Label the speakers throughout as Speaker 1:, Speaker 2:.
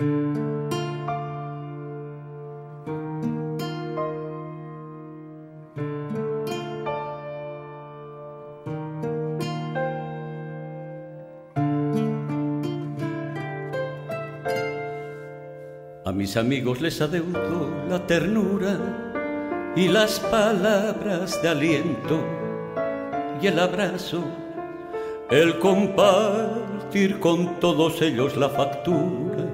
Speaker 1: A mis amigos les adeudo la ternura y las palabras de aliento y el abrazo, el compartir con todos ellos la factura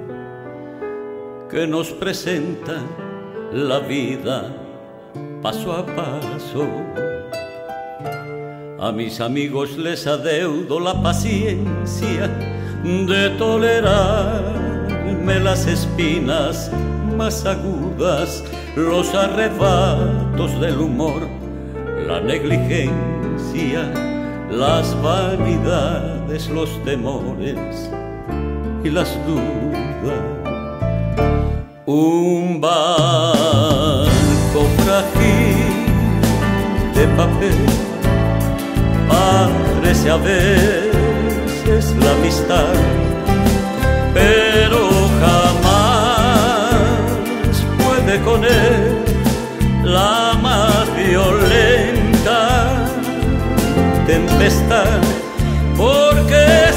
Speaker 1: que nos presenta la vida paso a paso. A mis amigos les adeudo la paciencia de tolerarme las espinas más agudas, los arrebatos del humor, la negligencia, las vanidades, los temores y las dudas. Un barco frágil de papel. Parece a veces la amistad, pero jamás puede con él la más violenta tempestad, porque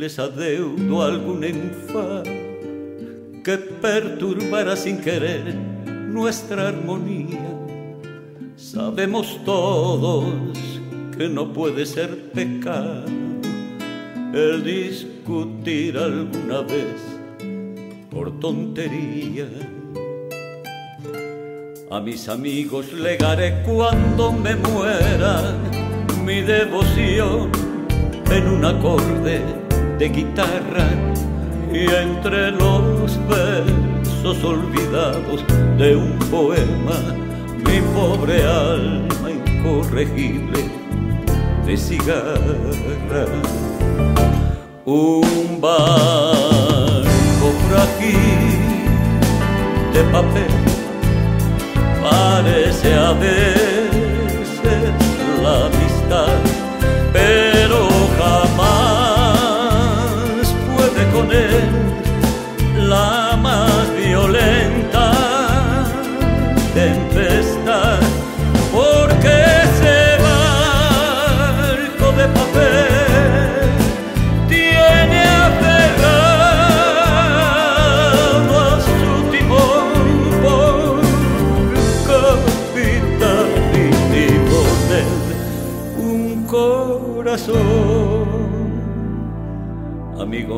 Speaker 1: les adeudo algún enfado que perturbara sin querer nuestra armonía. Sabemos todos que no puede ser pecado el discutir alguna vez por tontería. A mis amigos legaré cuando me muera mi devoción en un acorde de guitarra y entre los versos olvidados de un poema mi pobre alma incorregible de cigarra. Un barco frágil de papel parece a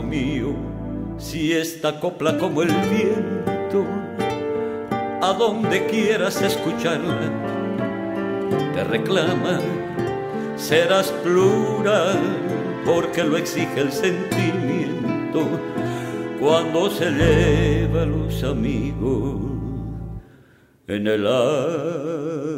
Speaker 1: Mío, si esta copla como el viento, a donde quieras escucharla, te reclama, serás plural porque lo exige el sentimiento cuando se lleva a los amigos en el alma.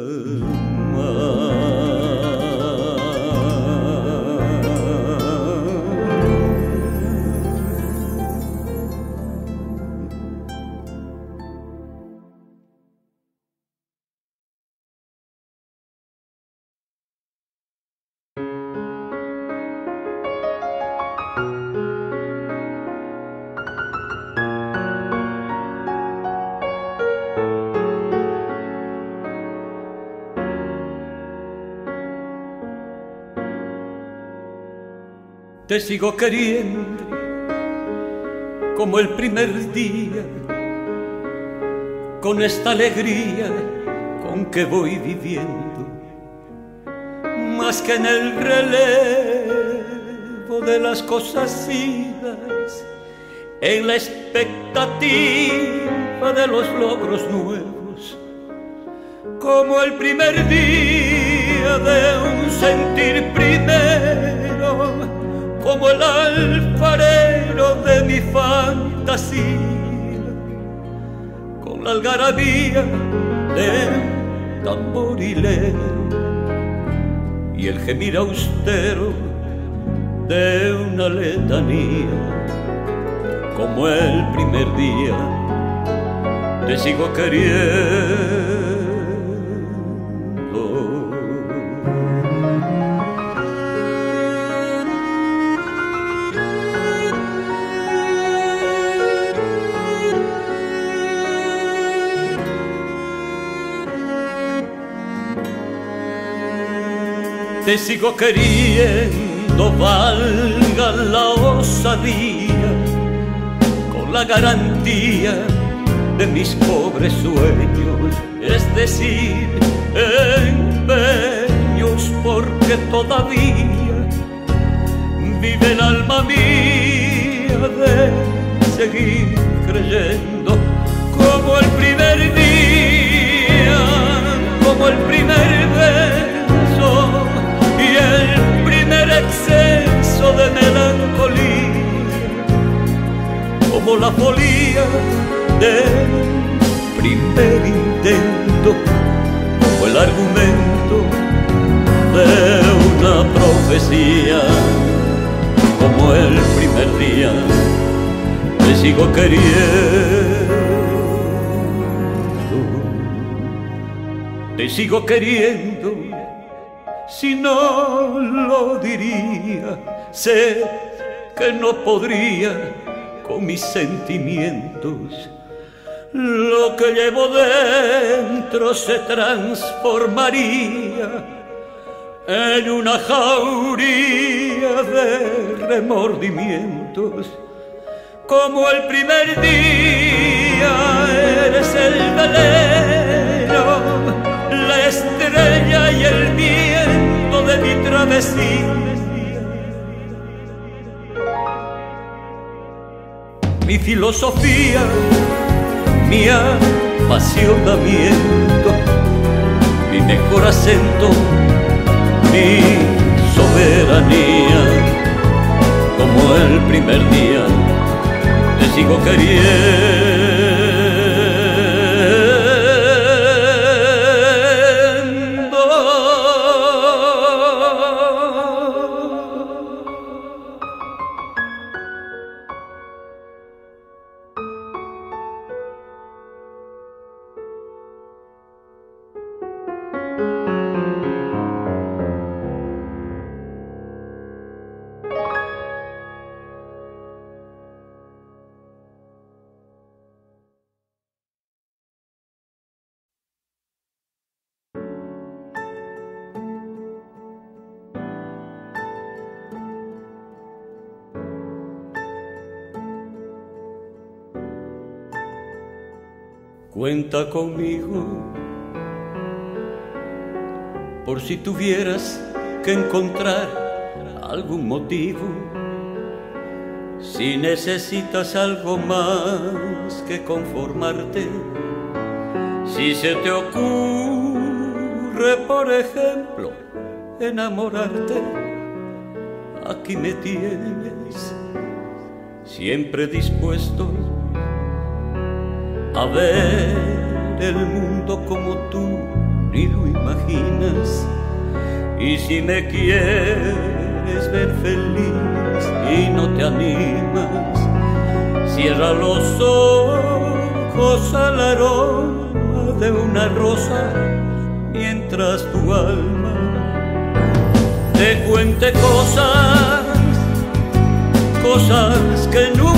Speaker 1: Te sigo queriendo como el primer día, con esta alegría con que voy viviendo, más que en el relevo de las cosas idas, en la expectativa de los logros nuevos, como el primer día de un sentir primero como el alfarero de mi fantasía, con la algarabía de tamborilero y el gemir austero de una letanía, como el primer día, te sigo queriendo. Te sigo queriendo, valga la osadía, con la garantía de mis pobres sueños, es decir, empeños, porque todavía vive el alma mía de seguir creyendo como el primer día, como el primer beso de melancolía, como la folía del primer intento, como el argumento de una profecía, como el primer día, te sigo queriendo. Te sigo queriendo si no lo diría, sé que no podría con mis sentimientos. Lo que llevo dentro se transformaría en una jauría de remordimientos. Como el primer día eres el velero, la estrella y el viento de mi travesía. Mi filosofía, mi apasionamiento, mi mejor acento, mi soberanía, como el primer día, te sigo queriendo. Cuenta conmigo. Por si tuvieras que encontrar algún motivo. Si necesitas algo más que conformarte, si se te ocurre, por ejemplo, enamorarte, aquí me tienes, siempre dispuesto a ver el mundo como tú ni lo imaginas. Y si me quieres ver feliz y no te animas, cierra los ojos al aroma de una rosa mientras tu alma te cuente cosas, cosas que nunca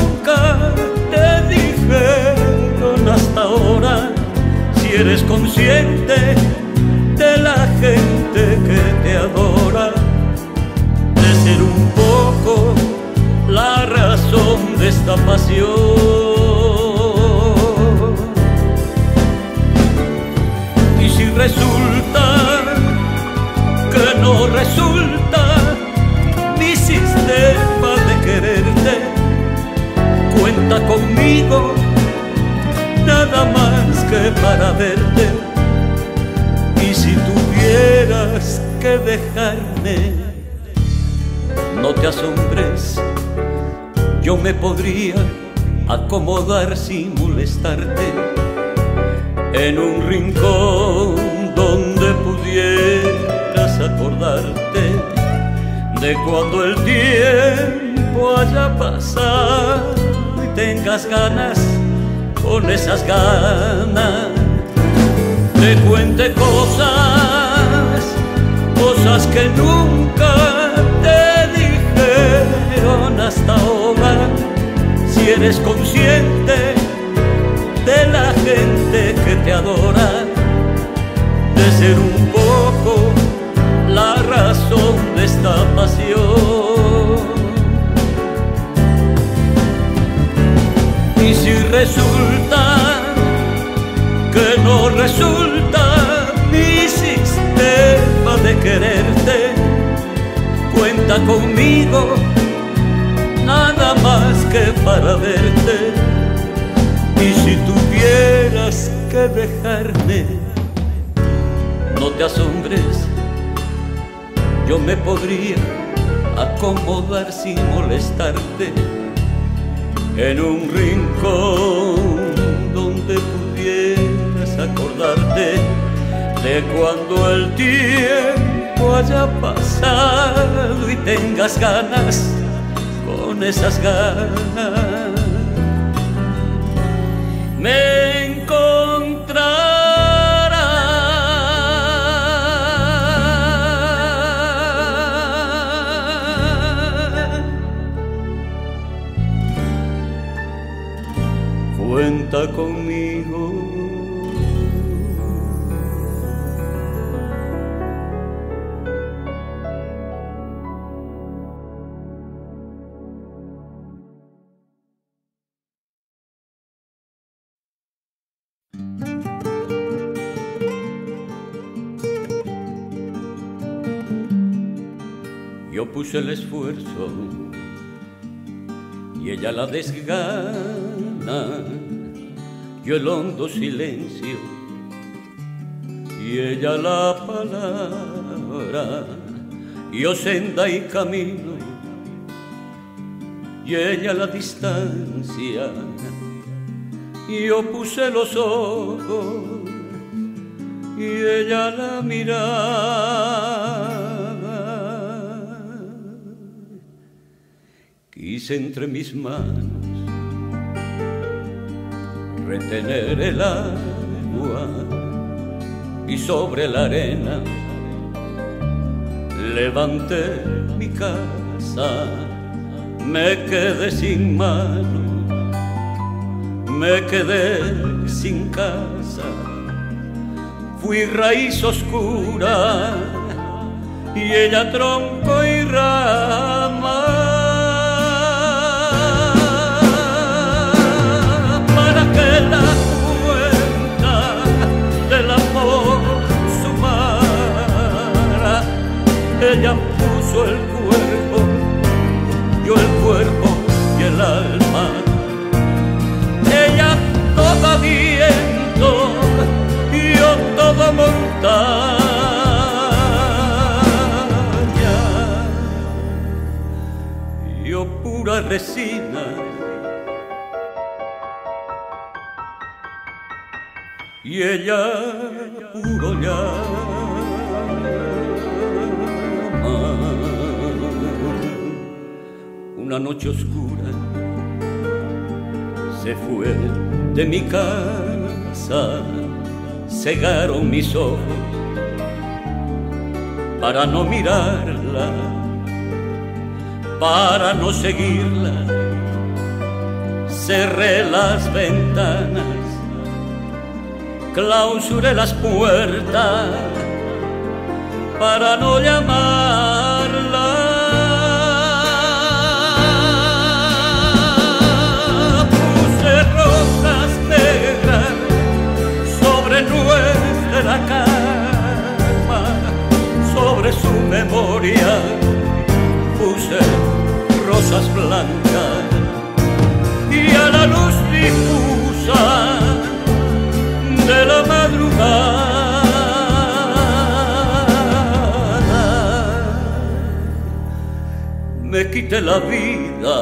Speaker 1: sin molestarte en un rincón donde pudieras acordarte de cuando el tiempo haya pasado y tengas ganas con esas ganas te cuente cosas, cosas que nunca te dijeron hasta ahora. Si eres consciente te adora, de ser un poco la razón de esta pasión. Y si resulta que no resulta mi sistema de quererte, cuenta conmigo nada más que para verte. Y si tuvieras dejarme, no te asombres, yo me podría acomodar sin molestarte en un rincón donde pudieras acordarte de cuando el tiempo haya pasado y tengas ganas con esas ganas. El esfuerzo y ella la desgana. Yo el hondo silencio y ella la palabra, yo senda y camino y ella la distancia, yo puse los ojos y ella la mirada, entre mis manos retener el agua y sobre la arena levanté mi casa, me quedé sin mano, me quedé sin casa, fui raíz oscura y ella tronco y rama ella puso el cuerpo, yo el cuerpo y el alma. Ella todo viento yo todo montaña. Yo pura resina. Y ella puro ya. Una noche oscura se fue de mi casa, cegaron mis ojos para no mirarla, para no seguirla, cerré las ventanas, clausuré las puertas para no llamarla sobre su memoria. Puse rosas blancas y a la luz difusa de la madrugada. Me quité la vida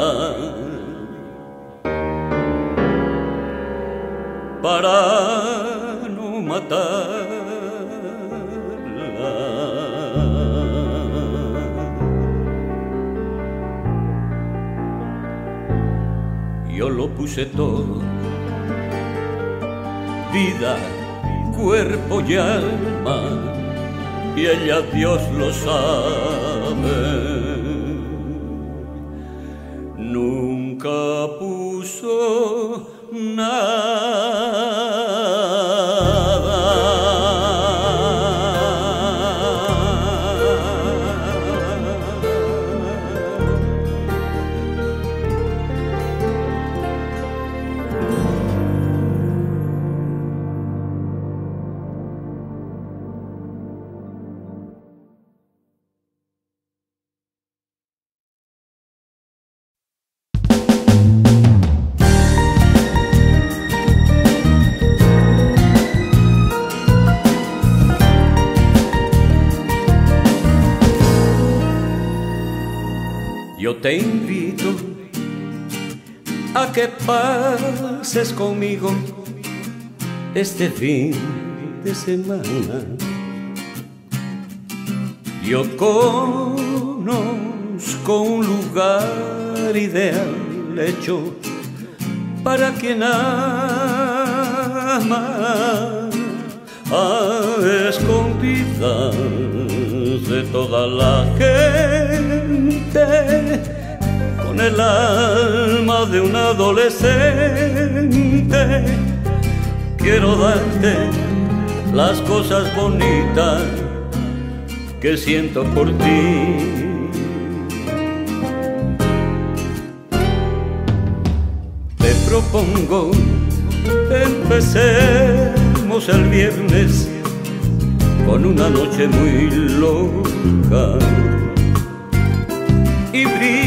Speaker 1: para no matar puse todo. Vida, cuerpo y alma, y ella Dios lo sabe. Te invito a que pases conmigo este fin de semana. Yo conozco un lugar ideal hecho para quien ama a escondidas de toda la gente el alma de un adolescente. Quiero darte las cosas bonitas que siento por ti. Te propongo, empecemos el viernes con una noche muy loca y daremos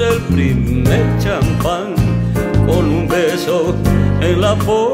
Speaker 1: el primer champán con un beso en la boca.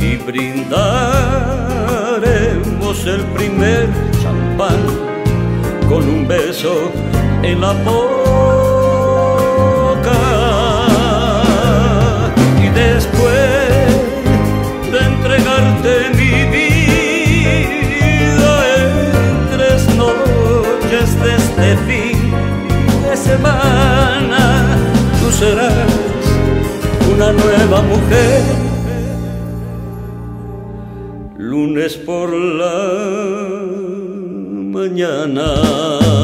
Speaker 1: Y brindaremos el primer champán con un beso en la boca. Y después de entregarte mi vida en tres noches de este fin semana tú serás una nueva mujer. Lunes por la mañana.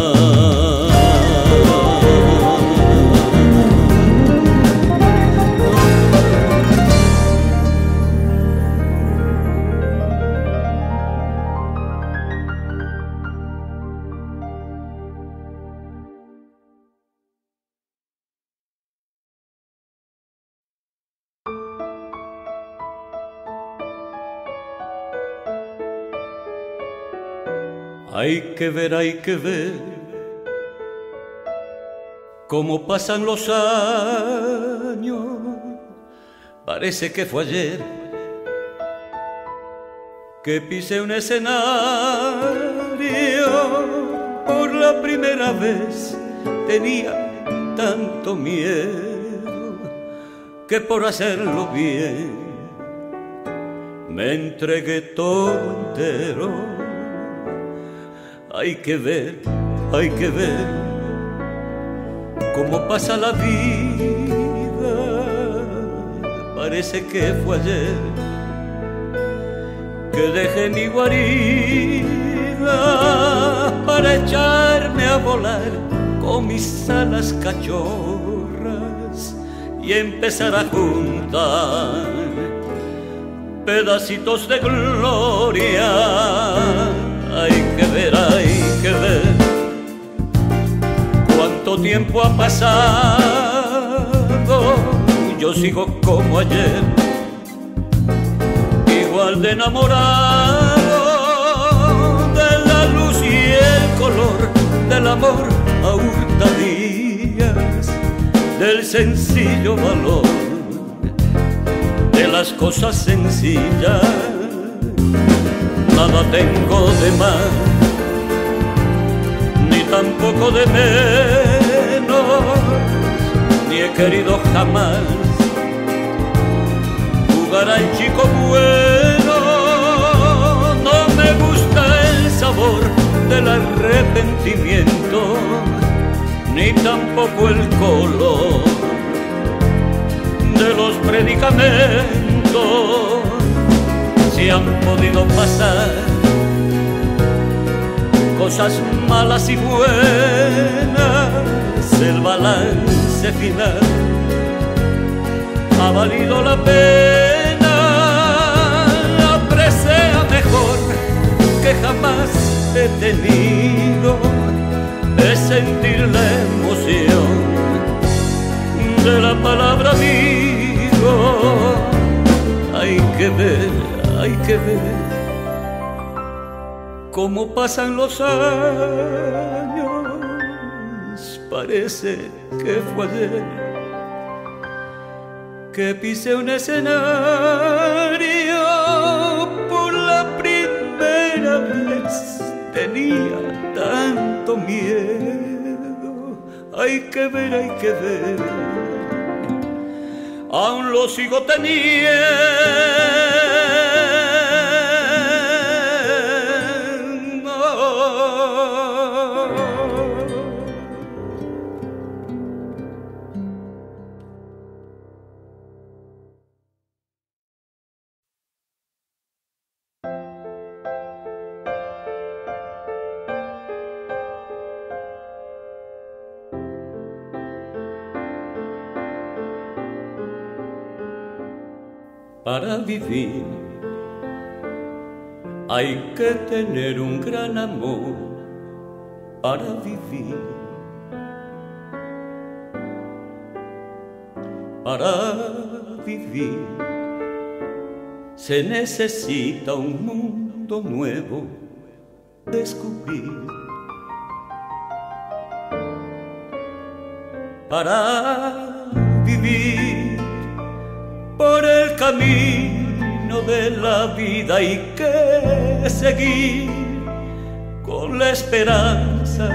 Speaker 1: Que ver, hay que ver cómo pasan los años. Parece que fue ayer que pisé un escenario por la primera vez. Tenía tanto miedo que por hacerlo bien me entregué todo entero hay que ver, hay que ver cómo pasa la vida. Parece que fue ayer que dejé mi guarida para echarme a volar con mis alas cachorras y empezar a juntar pedacitos de gloria. Hay que ver, hay tiempo ha pasado. Yo sigo como ayer, igual de enamorado de la luz y el color del amor a hurtadillas, del sencillo valor de las cosas sencillas. Nada tengo de más, ni tampoco de menos, ni he querido jamás jugar al chico bueno. No me gusta el sabor del arrepentimiento, ni tampoco el color de los predicamentos si han podido pasar cosas malas y buenas, el balance final ha valido la pena, aprecia mejor que jamás he tenido es sentir la emoción de la palabra amigo. Hay que ver, hay que ver cómo pasan los años. Parece que fue ayer que pisé un escenario por la primera vez. Tenía tanto miedo. Hay que ver, hay que ver aún lo sigo teniendo. Para vivir hay que tener un gran amor para vivir. Para vivir se necesita un mundo nuevo descubrir. Para vivir camino de la vida hay que seguir con la esperanza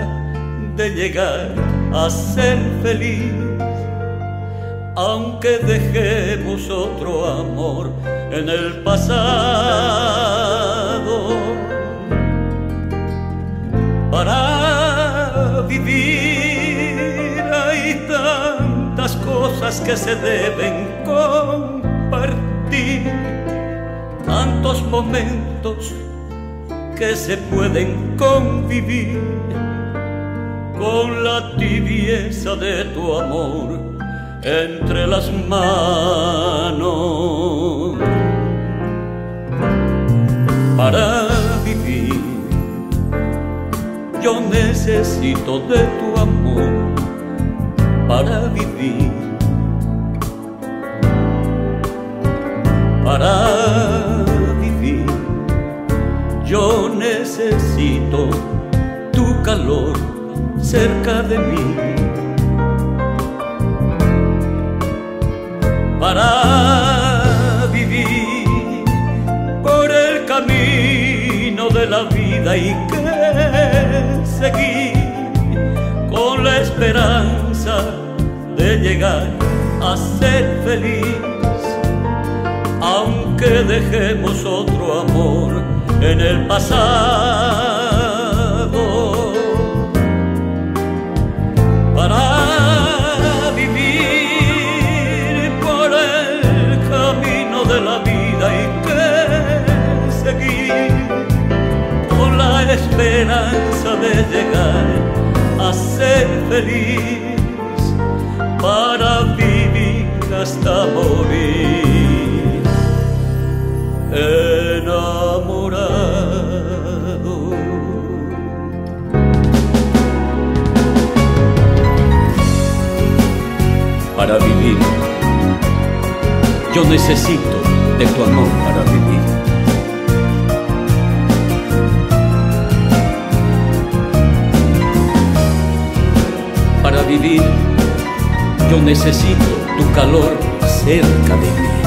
Speaker 1: de llegar a ser feliz, aunque dejemos otro amor en el pasado. Para vivir hay tantas cosas que se deben compartir, tantos momentos que se pueden convivir con la tibieza de tu amor entre las manos. Para vivir yo necesito de tu amor para vivir. Para yo necesito tu calor cerca de mí. Para vivir por el camino de la vida y que seguir con la esperanza de llegar a ser feliz, aunque dejemos otro amor en el pasado. Para vivir por el camino de la vida y que seguir con la esperanza de feliz para vivir hasta morir enamorado. Para vivir, yo necesito de tu amor para vivir. Para vivir, yo necesito tu calor cerca de mí.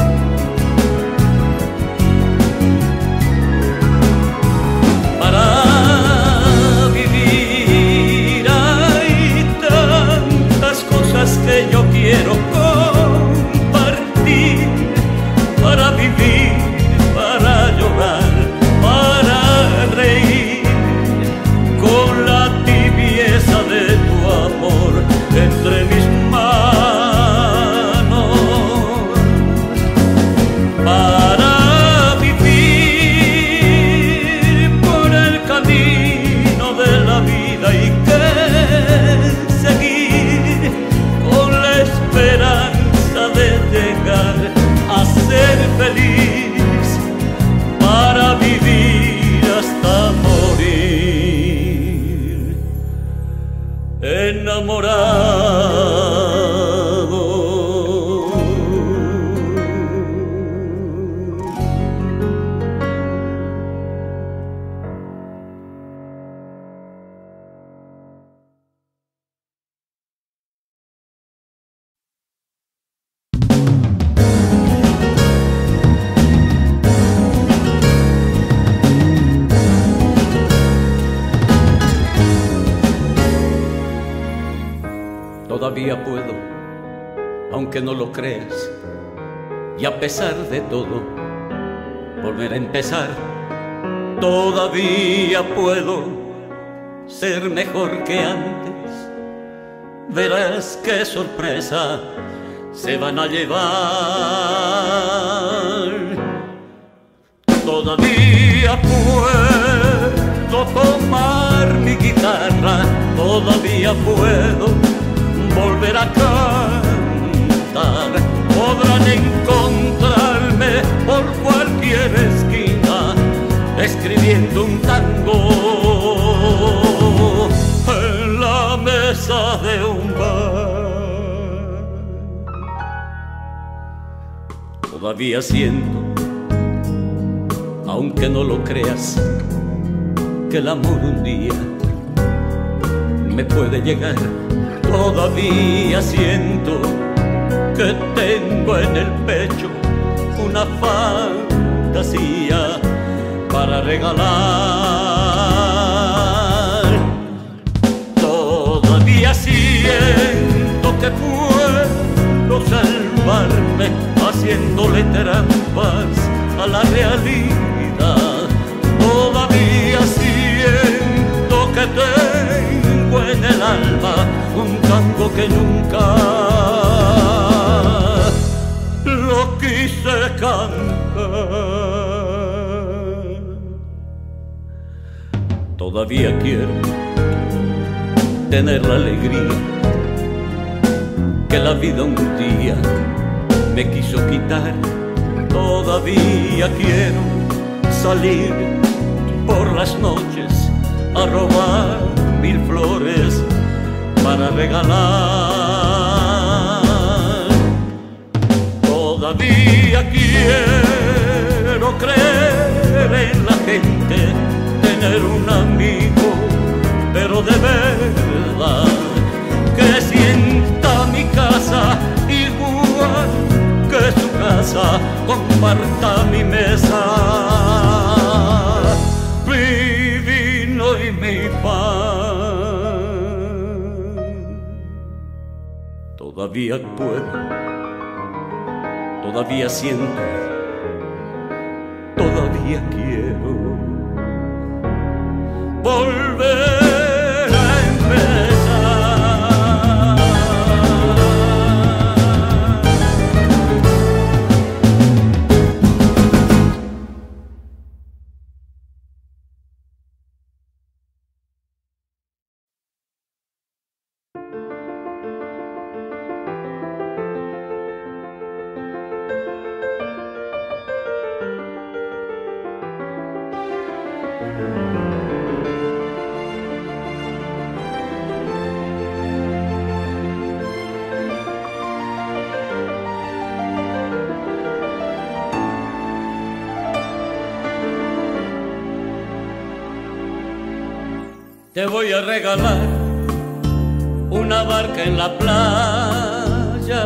Speaker 1: De todo, volver a empezar. Todavía puedo ser mejor que antes. Verás qué sorpresa se van a llevar. Todavía puedo tomar mi guitarra, todavía puedo volver a cantar. Podrán cualquier esquina escribiendo un tango en la mesa de un bar. Todavía siento aunque no lo creas, que el amor un día me puede llegar. Todavía siento que tengo en el pecho una fantasía para regalar. Todavía siento que puedo salvarme haciéndole trampas a la realidad. Todavía siento que tengo en el alma un tango que nunca lo quise cantar. Todavía quiero tener la alegría que la vida un día me quiso quitar. Todavía quiero salir por las noches a robar mil flores para regalar. Todavía quiero creer en la gente, tener un amigo, pero de verdad que sienta mi casa igual que su casa, comparta mi mesa, mi vino y mi pan. Todavía puedo, todavía siento, todavía quiero volver Te voy a regalar una barca en la playa.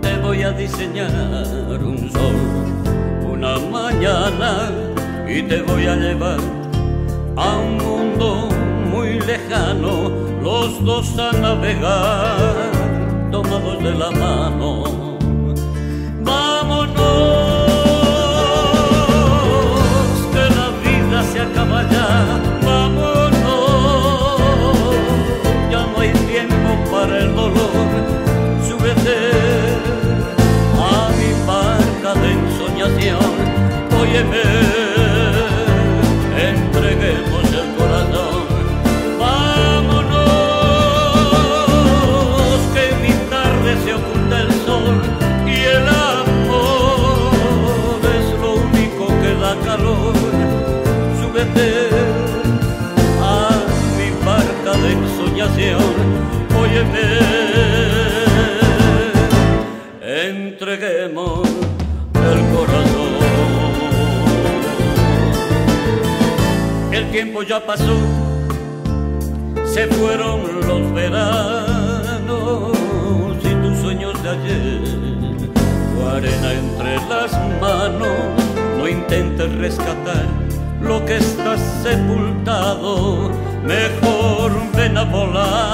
Speaker 1: Te voy a diseñar un sol, una mañana y te voy a llevar a un mundo muy lejano, los dos a navegar, tomados de la mano. Vámonos, tiempo ya pasó, se fueron los veranos y tus sueños de ayer, tu arena entre las manos, no intentes rescatar lo que está sepultado, mejor ven a volar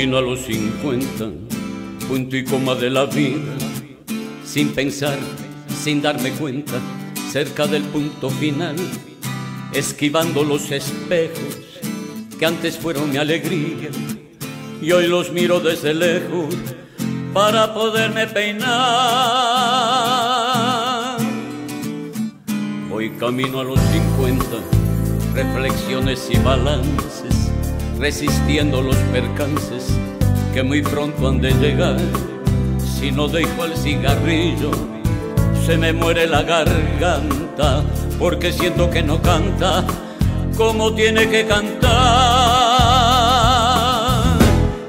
Speaker 1: a los 50, punto y coma de la vida, sin pensar, sin darme cuenta, cerca del punto final, esquivando los espejos que antes fueron mi alegría, y hoy los miro desde lejos para poderme peinar. Hoy camino a los 50, reflexiones y balances resistiendo los percances que muy pronto han de llegar. Si no dejo el cigarrillo, se me muere la garganta, porque siento que no canta como tiene que cantar.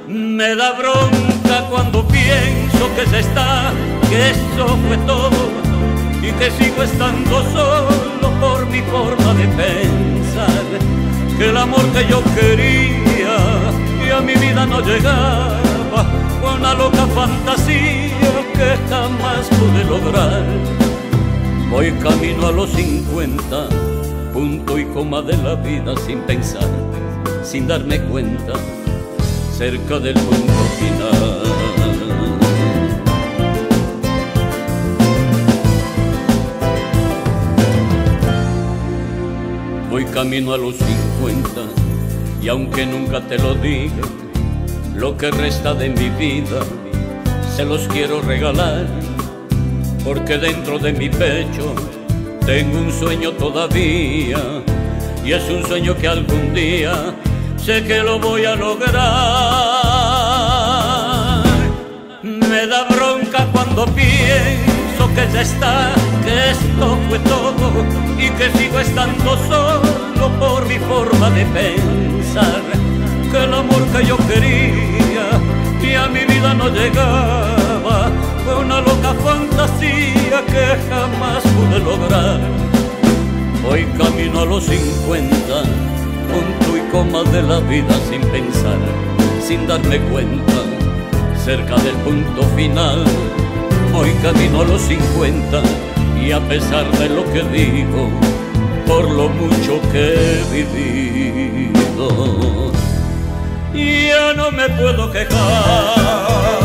Speaker 1: Me da bronca cuando pienso que se está, que eso fue todo y que sigo estando solo por mi forma de pensar el amor que yo quería y a mi vida no llegaba con una loca fantasía que jamás pude lograr. Voy camino a los 50, punto y coma de la vida sin pensar, sin darme cuenta, cerca del punto final. Camino a los 50 y aunque nunca te lo diga, lo que resta de mi vida se los quiero regalar, porque dentro de mi pecho tengo un sueño todavía. Y es un sueño que algún día sé que lo voy a lograr. Me da bronca cuando pienso que ya está, que esto fue todo y que sigo estando solo por mi forma de pensar. Que el amor que yo quería y a mi vida no llegaba, fue una loca fantasía que jamás pude lograr. Hoy camino a los 50 punto y coma de la vida sin pensar, sin darme cuenta, cerca del punto final. Hoy camino a los 50 y a pesar de lo que digo, por lo mucho que he vivido, ya no me puedo quejar.